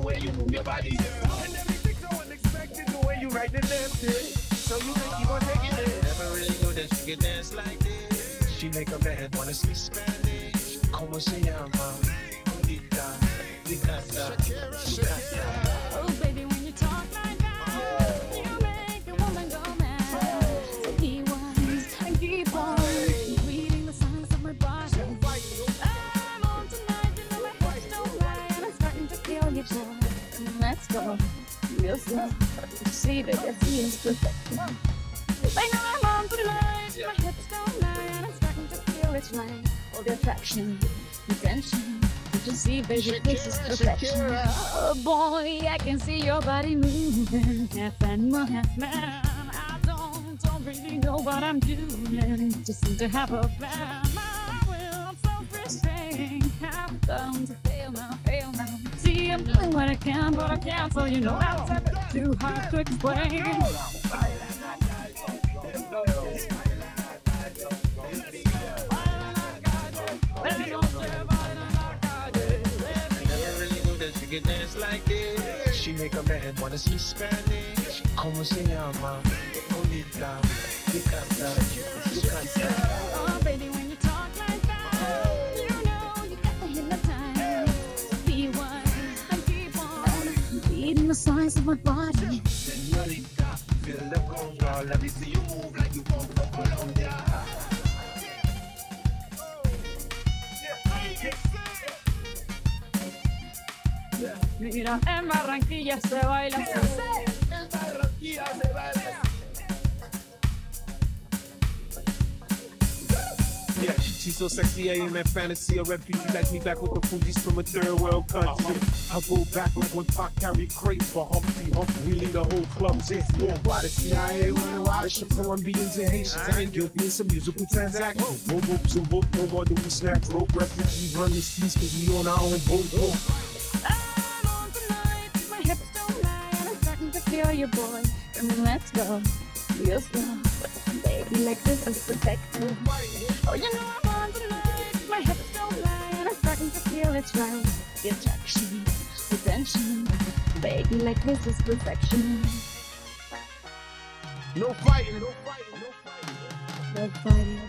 the way you move your body, girl. And everything so unexpected, the way you right and left it. So you can keep on taking it. Never really knew that she could dance like this. She make a man wanna speak Spanish. Como se llama? Bonita, Licata, Let's go, slow. See that your feeling's perfect. I know I'm on tonight, my hips don't lie, and I'm starting to feel it's right. All the attraction, the tension. You see, baby, this is perfection. Oh boy, I can see your body moving, half animal, half man. I don't, don't really know what I'm doing. Just seem to have a plan. I'm doing what I can, but I can't, so you know that's too hard to explain. Dance like this. She make a man wanna speak Spanish. Como se llama? Bonita, Licata, Licata. The signs of my body. Señorita, feel the conga. Let me see you move like you come from Colombia. Mira, en Barranquilla se baila. En Barranquilla se baila. She's so sexy, I am in fantasy. A refugee like me back with the Fugees from a third world country. I go back like when Pac carried crates for Humpty Hump. Really, the whole club's it. Yeah, why the CIA running wild? Shit Colombians and Haitians. I ain't guilty of some musical transactions. No ropes and boat, no more do we snap rope. Refugees run the streets cause we on our own boat. boat. I'm on tonight, my hips don't lie, and I'm starting to feel you, boy. I mean, let's go, real slow. Baby, like this is perfect. Oh, you know I'm feel it's attraction, the tension. Baby, like this is perfection. No fighting, no fighting, no fighting. No fighting.